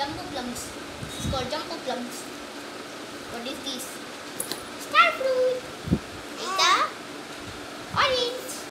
Jumbo plums. It's called jumbo plums. What is this?